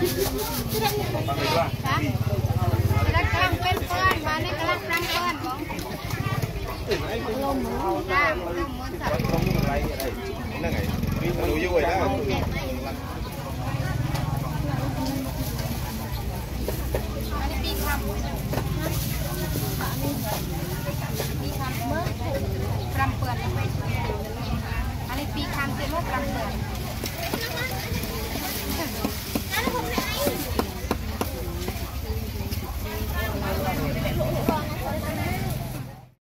กระลังเป็นก้อนมาในกระลังรังก้อนของลมหมูจ้างลมหมูสับนั่นไงมันรู้ยุ่ยแล้วปีคำเมื่อรำเปิดอันนี้ปีคำเจ็ดโมกรำเปิด